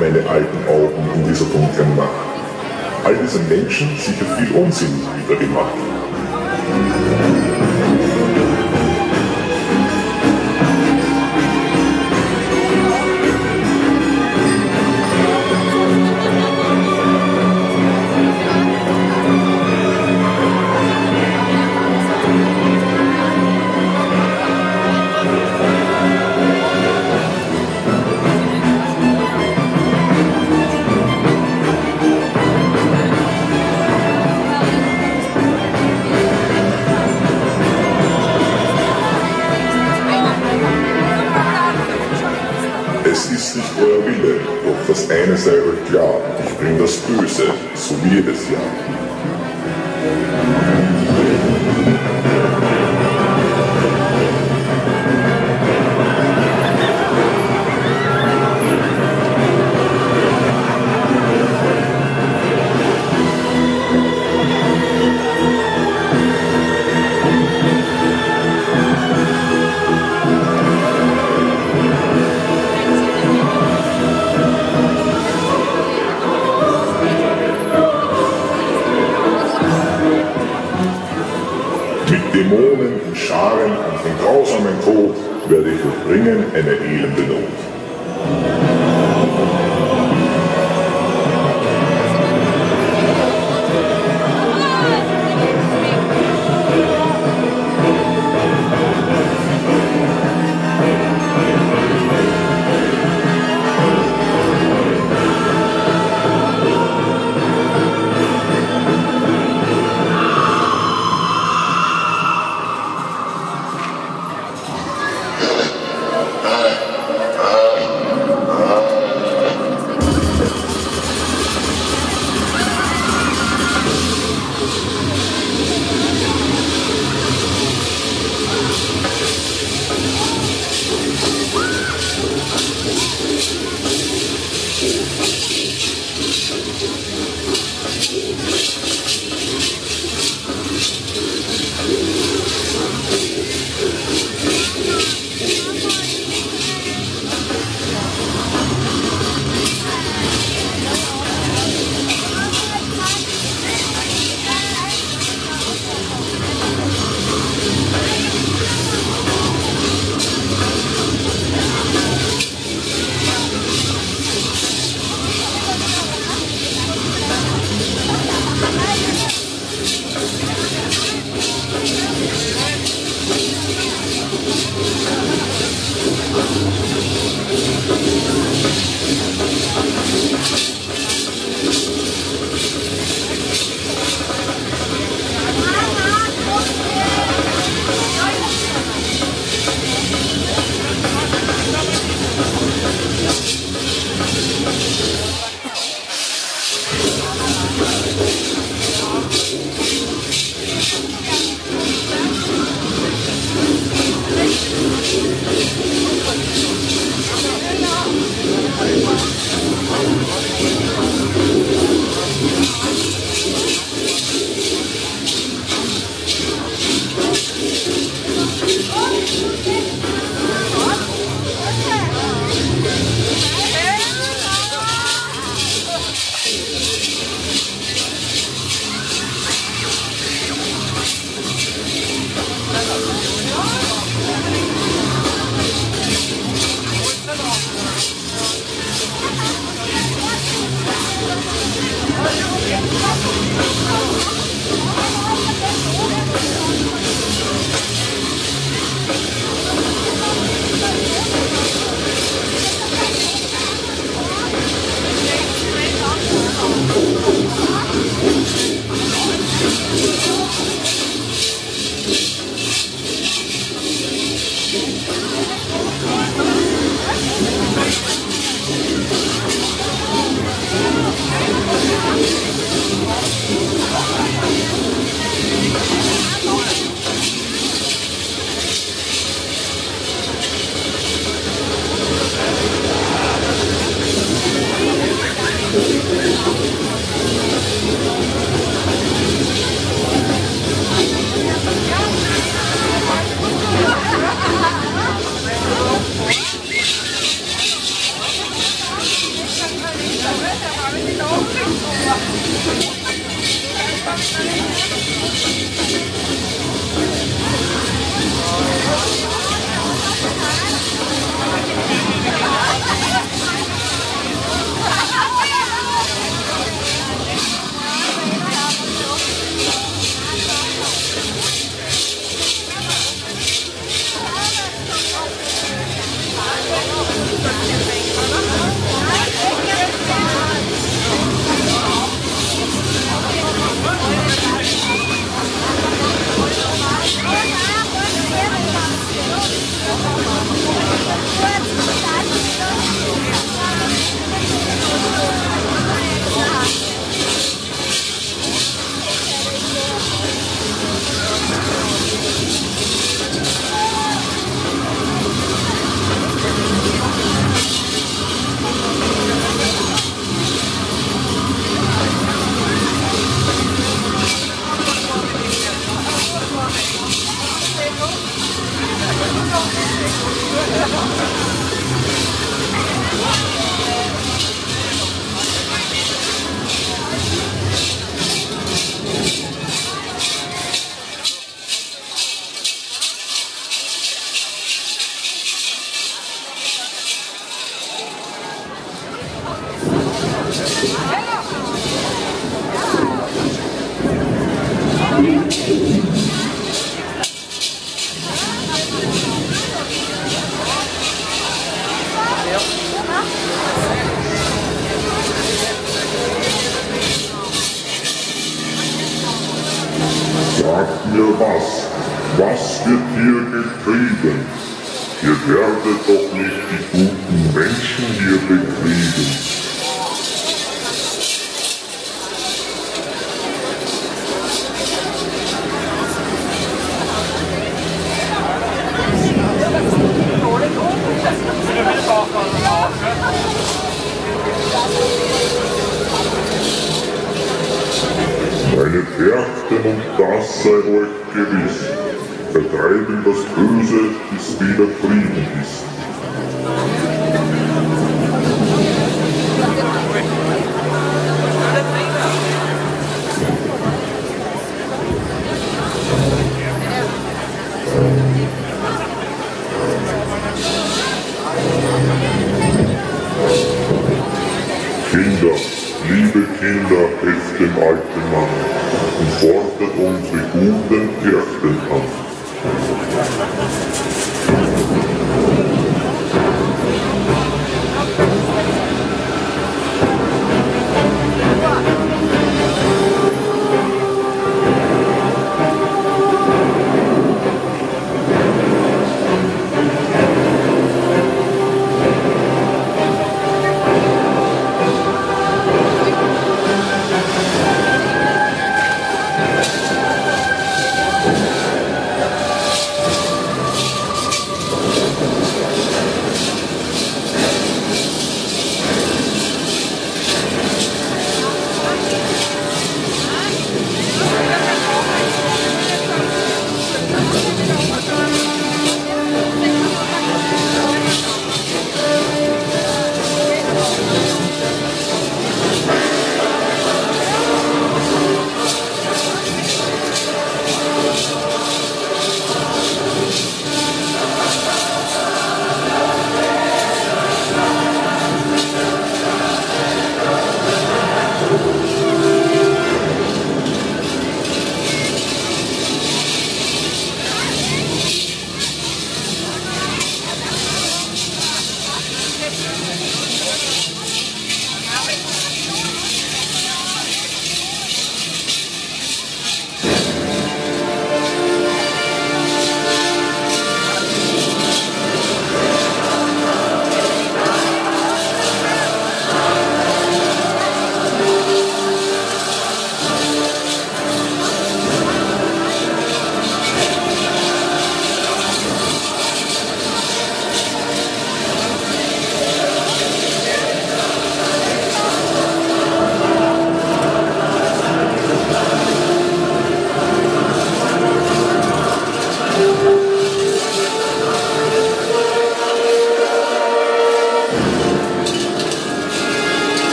meine alten Augen in dieser dunklen Nacht? All diese Menschen sicher viel Unsinn wieder gemacht. Eine euch klar, ich bring das Böse, so wie jedes Jahr. Mir was, was wird hier getrieben? Ihr werdet doch nicht die guten Menschen hier bekriegen. Meine Fährten und das sei euch gewiss, vertreiben das Böse, bis wieder Frieden ist.